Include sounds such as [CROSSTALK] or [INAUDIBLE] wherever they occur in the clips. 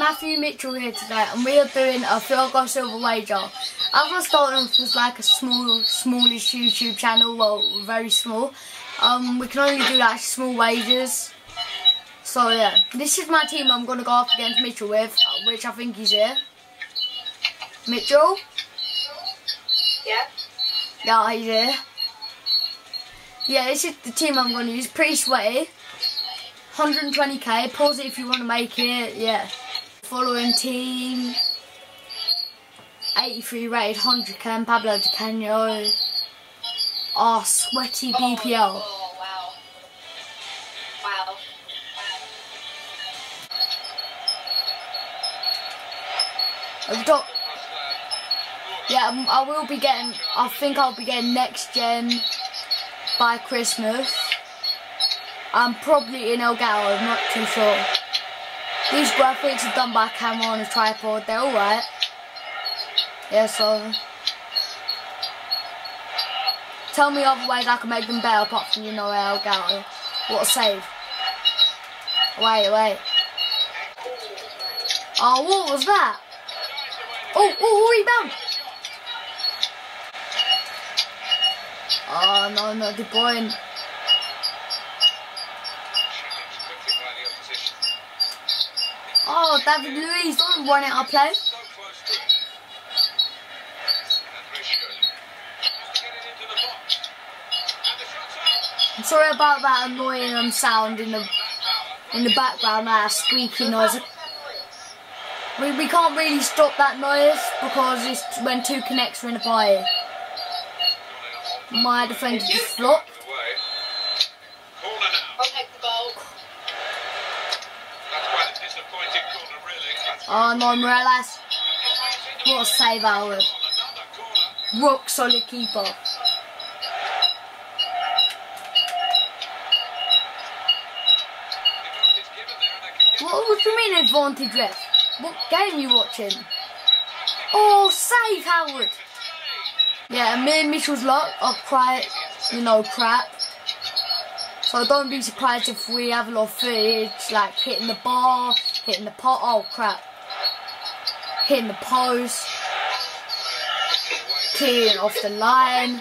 Matthew Mitchell here today and we are doing a field goal silver wager. As I started off was like a small, smallish YouTube channel, well, very small. Um, we can only do like small wagers. So yeah, this is my team I'm going to go up against Mitchell with, which I think he's here. Mitchell? Yeah. Yeah, he's here. Yeah, this is the team I'm going to use. Pretty sweaty. 120k. Pause it if you want to make it. Yeah. Following team. 83 rated 100k. Pablo Di Canio. Our sweaty BPL. Oh, wow. Wow. I've got. Yeah, um, I will be getting. I think I'll be getting next gen by Christmas. I'm probably in Elgato, I'm not too sure. These graphics are done by a camera on a tripod, they're alright. Yeah, so... Tell me other ways I can make them better apart from, you know, Elgato. What a save. Wait, wait. Oh, what was that? Oh, oh, oh rebound! Oh, no, no, De Bruyne. Oh, David Luiz, run it, I'll play. I'm sorry about that annoying um, sound in the in the background, that squeaky noise. We, we can't really stop that noise because it's when two Kinects are in a party. My defender just flopped. Oh no, Morales. What a save, Howard. Rock solid keeper. What, what do you mean advantage ref? What game are you watching? Oh, save, Howard. Yeah, me and Mitchell's lot are quite, you know, crap. So don't be surprised if we have a lot of footage, like hitting the bar, hitting the pot, oh crap. Hitting the post, keying off the line.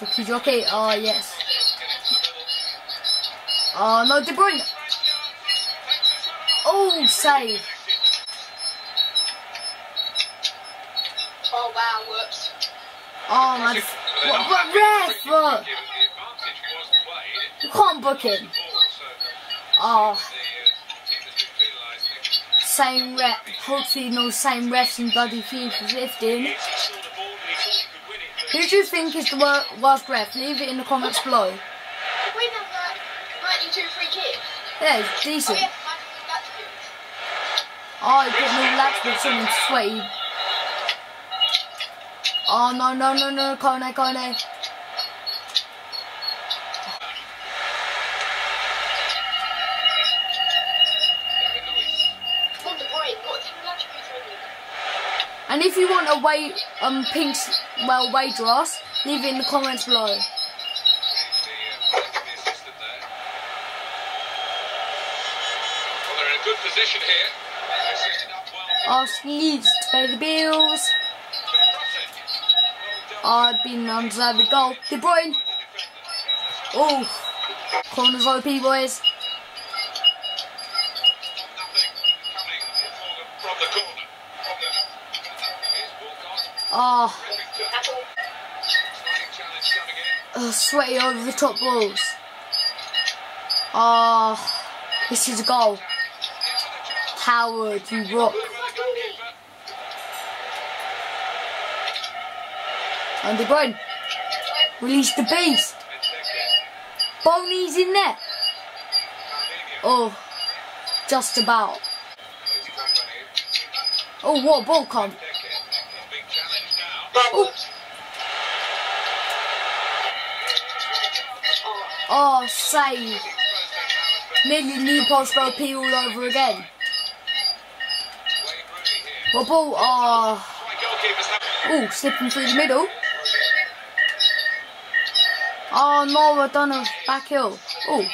Jockey jockey, oh yes. Oh no, De Bruyne. Oh, save. Oh, wow, whoops. Oh my, what, what ref? You can't book him. Oh, same rep. Hopefully no same refs in bloody FIFA 15. Who do you think is the wor worst ref? Leave it in the comments below. We have uh, 92 free kicks. Yeah, it's decent. Oh, good. Oh, no laps with something sweaty. Oh, no, no, no, no, Kone, Kone. Come on, De Bruyne, what team attributes are in you? And if you want a way, um, pinks, well, wager us, leave it in the comments below. Well, they're in a good position here. They're setting up well. Ask needs to pay the bills. I've been undeserved goal. De Bruyne. Oh, corners OP, boys. Nothing coming for them from the corner. Here's Oh, uh, sweaty over the top balls. Oh, this is a goal. Howard, you rock. And De. Release the beast. Bony's in there. Oh, just about. Oh, what a ball come. Oh, oh save. Nearly new post OP all over again. What ball? Oh, oh, slipping through the middle. Oh no, I done a back hill. Oh,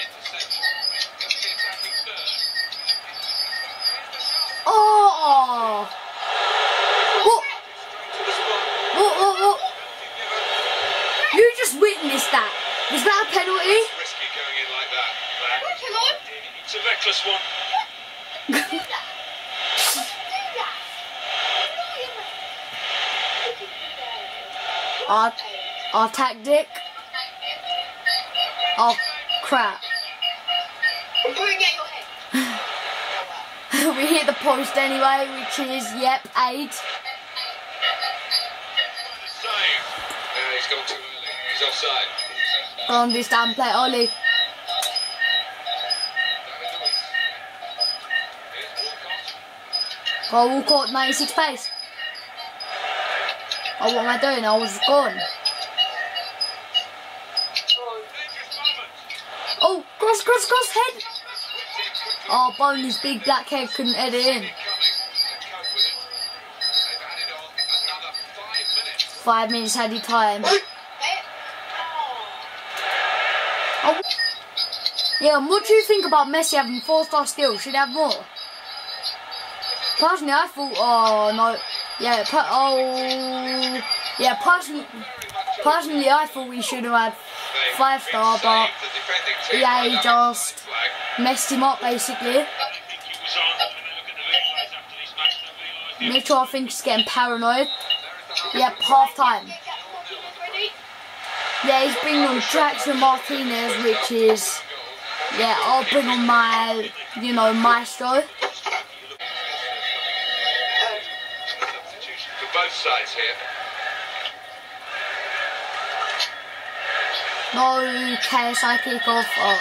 breakfast one. Do that. Do that. Our, our tactic. Oh crap. I'm it in we hit the post anyway, which is, yep, 8. Save. Uh, he's gone too early. He's offside. On this damn play, Ollie. Walcott. Go Walcott, 96 pace. Oh, what am I doing? I was gone. Oh, cross, cross, cross, head. Oh, Bony's big black head couldn't head it in. Five minutes. Had he time. Oh. Yeah, what do you think about Messi having four star skills? Should have more? Personally, I thought, oh no, yeah, per, oh, yeah, personally, personally, I thought we should have had five star, but he just messed him up basically. Mitchell, I think, is getting paranoid. Yeah, half time. Yeah, he's bringing on Jackson Martinez, which is, yeah, I'll bring on my, you know, maestro. Both sides here. No KSI kickoff. Oh.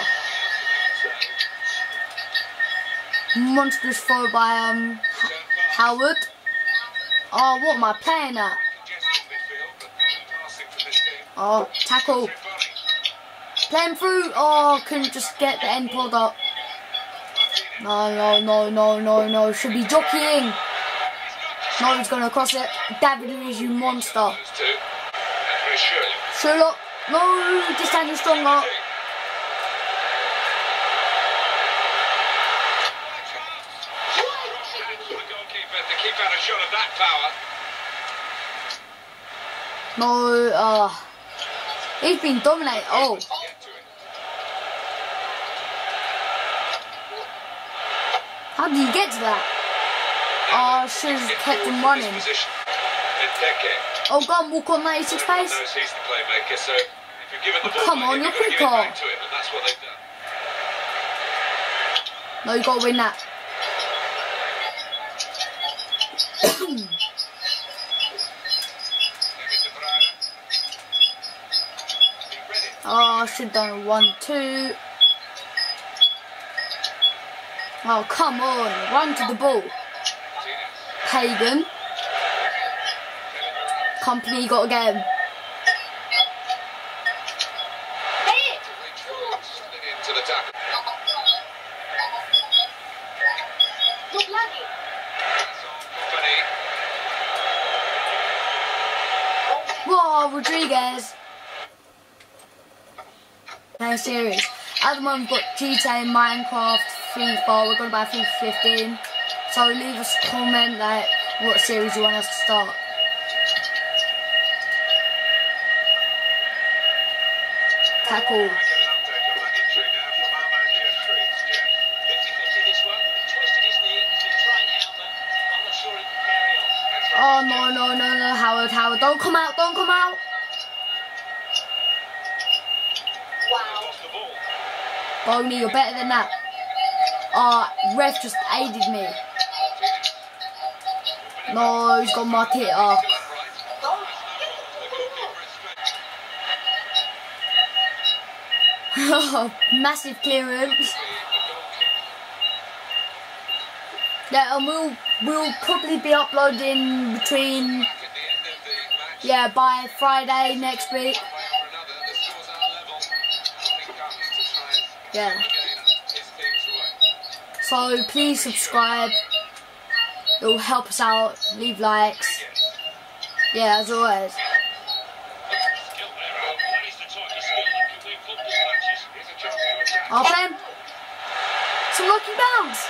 Monstrous throw by um Howard. Oh, what am I playing at? Oh, tackle. Playing through. Oh, couldn't just get the end pulled up. No, no, no, no, no, no. Should be jockeying. No, he's gonna cross it. David Luiz, you monster. Sherlock. No, this time you're stronger. No, uh, he's been dominated. Oh, how did he get to that? Oh, should have kept him running. Oh, God, Walcott 96 pace. the playmaker, so if you're given the Oh, come on, you're you're gonna it quicker. him, that's what they've done. No, you gotta win that. Kevin De Bruyne. He read it. Oh, I should have done 1 2. Oh, come on. Run to the ball. Pagan. Company got. That's. Whoa, Rodriguez. No, serious. At the moment, we've got GTA, Minecraft, FIFA. We're going to buy FIFA 15. So leave us a comment like what series you want us to start. Tackle. Get an update on that injury now from our man Geoff Shreeves. Geoff. 50-50 this one. He twisted his knee. He's been trying it out, but I'm not sure he can carry on. That's Oh no no no no Howard Howard don't come out don't come out Wow. Lost. Bony you're better than that Oh ref just aided me Martinez. No he's got my tit oh. Massive clearance. Yeah and we'll we'll probably be uploading between yeah by Friday next week Yeah so please subscribe it will help us out leave likes. Yeah as always. I'll him some lucky shot.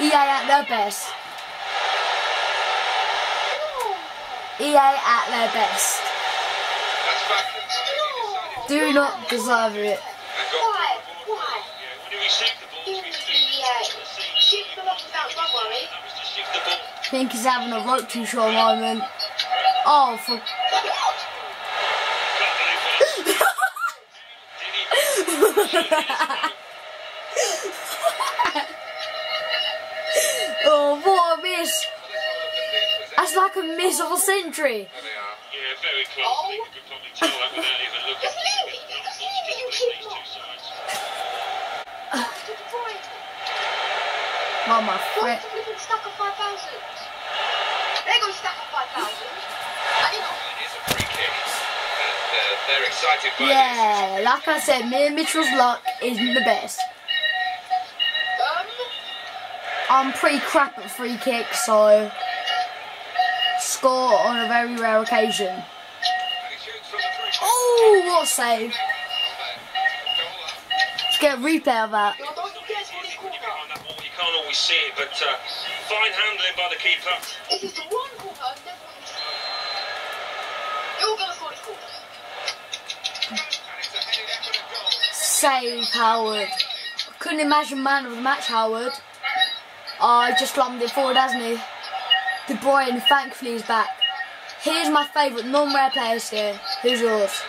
EA at their best. EA at their best. Do not deserve it. And got I think he's having a rope too short moment. Oh, for [LAUGHS] oh, what a miss! That's like a miss of a century. Yeah, very close. I Oh, my friend. What's the flipping stack of 5,000? There goes stack of 5,000. I didn't know. It is a free kick. And uh, they're excited by Yeah, like I said, me and Mitchell's luck isn't the best. Um, I'm pretty crap at free kicks, so score on a very rare occasion. this. And he shoots from the free kick. Oh, what a save! Goal. Let's get a replay of that. See it, but uh, fine handling by the keeper. If it's the one corner, never mind. You're gonna score this corner. And it's a headed effort at goal. Save Howard. Couldn't imagine man of the match, Howard. Oh, he just lummed it forward, hasn't he? De Bruyne, thankfully, is back. Here's my favourite non-rare players here. Who's yours?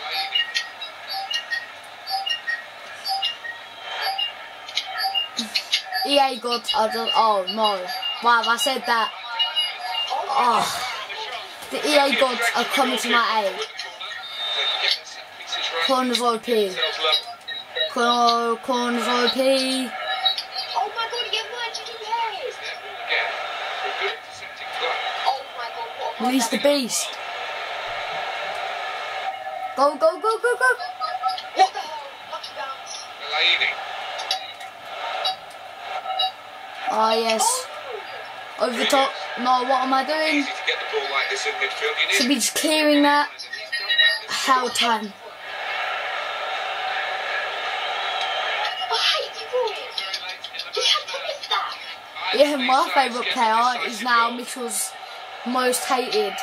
EA God, I don't, oh no. Wow, I said that? Oh, the EA gods are coming to my aid. OP. Corner, corners OP. Oh my god, he gave 92 pairs. Oh my god, what Release the beast. Go, go, go, go, go. What the hell? Lucky bounce. Ah, yes. Oh. Over the top. No, what am I doing? Easy to get the ball like this in midfield. You need Should be just clearing that. How time. I hate you doing. Just had to miss that. Yeah, my favourite player is now Mitchell's most hated.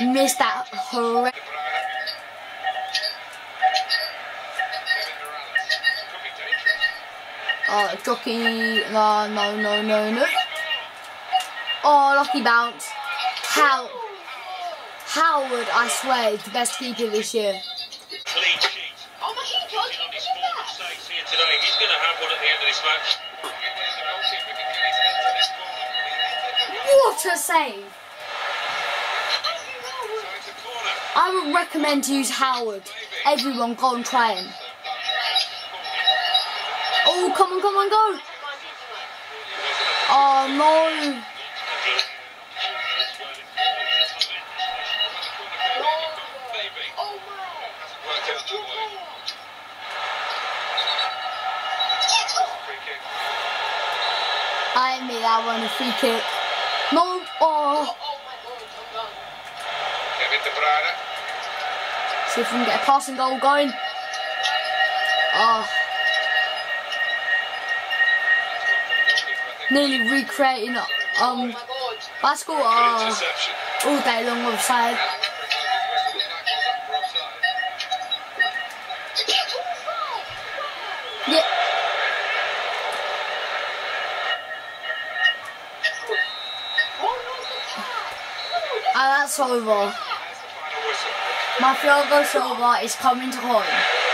Missed that horrendous. Oh, jockey. No, no, no, no, no. Oh, lucky bounce. How? Howard, I swear, is the best keeper this year. What a save! I would recommend to use Howard. Everyone go and try him. Oh, come on, come on, go! Oh no! I made that one a free kick. No, oh. See if we can get a passing goal going. Oh, nearly recreating um basketball Good oh, all day long offside. Yeah, and that's over. My Thiago Silva is coming to home.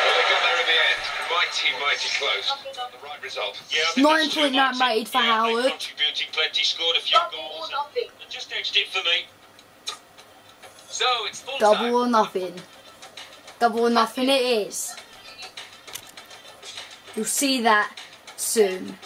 End. Mighty, mighty close. The right result. Yeah, I think 9.9 true, Martin. rated for Yeah, Howard. Contributed plenty, scored a few Double or goals. nothing. and Just edged it for me. So it's full Double time. or nothing. Double or nothing it is. You'll see that soon.